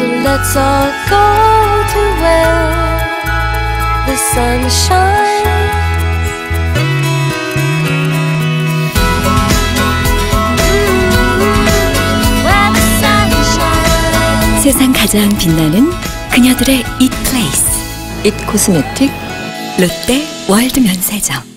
So Let's all go to where the sun shines. Mm-hmm. 세상 가장 빛나는 그녀들의 이 플레이스. 잇 코스메틱 롯데 월드 면세점.